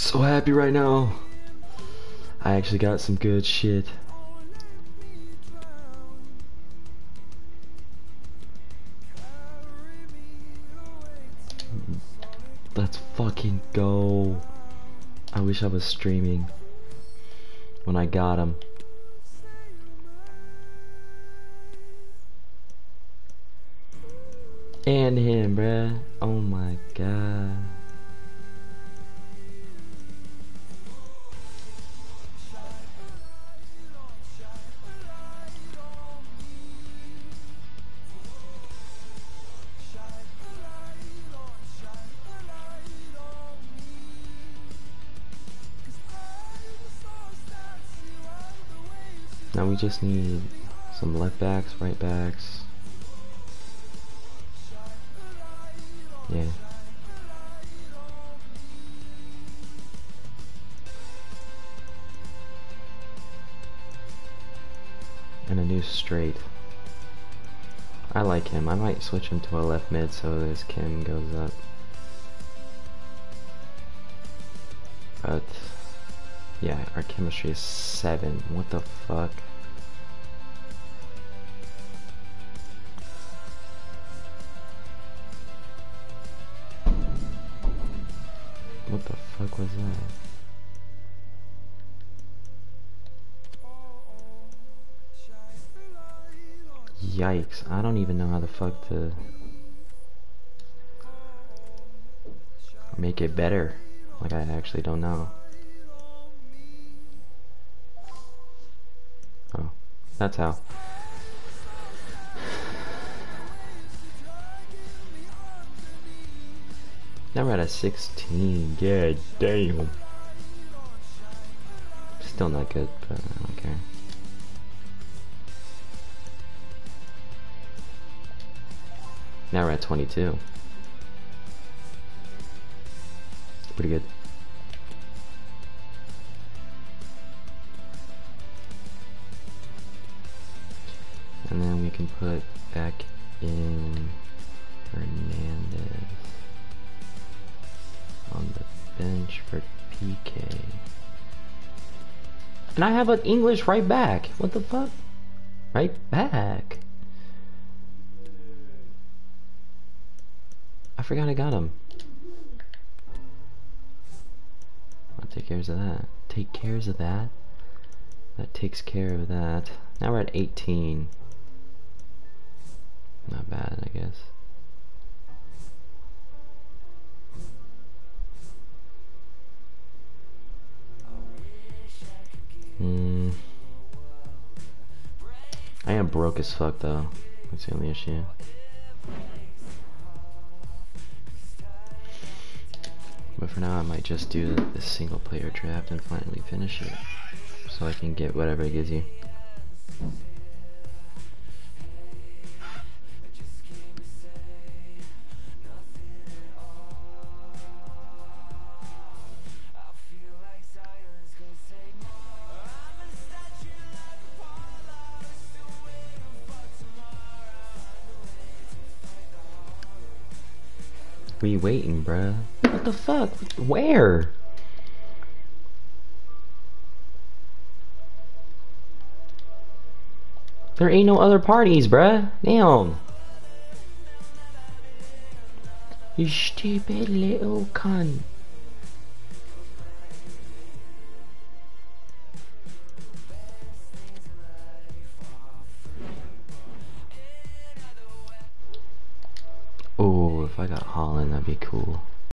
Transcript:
so happy right now. I actually got some good shit. Let's fucking go. I wish I was streaming when I got him. And him, bruh. Oh my god. Now we just need some left backs, right backs. Yeah. And a new straight. I like him. I might switch him to a left mid so this chem goes up. Yeah, our chemistry is 7. What the fuck? What the fuck was that? Yikes, I don't even know how the fuck to make it better. Like I actually don't know. Oh, that's how. Now we're at a 16. God damn. Still not good, but I don't care. Now we're at 22. Pretty good. Can put back in Hernandez on the bench for PK. And I have an English right back. What the fuck? Right back. I forgot I got him. I'll take care of that. Take cares of that. That takes care of that. Now we're at 18. Not bad, I guess. Hmm. I am broke as fuck though. That's the only issue. But for now I might just do the single player draft and finally finish it. So I can get whatever it gives you. We waiting, bruh. What the fuck? Where? There ain't no other parties, bruh. Damn. You stupid little cunt. Got Haaland, that'd be cool.